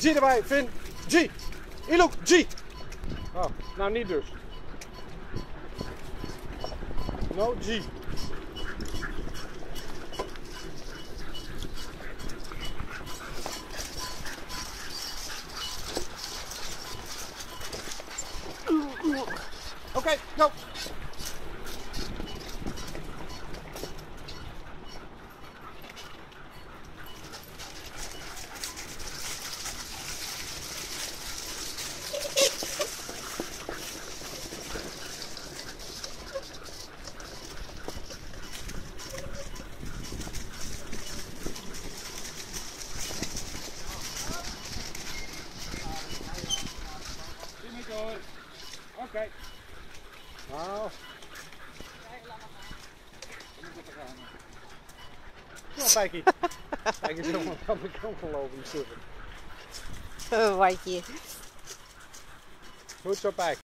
G erbij, Vin. G. Iluk, G. Oh, nou niet dus. No G. Okay, go. Oké. Nou. Ja, Pijkie. Kijk eens helemaal aan de kant gelopen, stukken. Oh, watje. Goed zo, Pijk.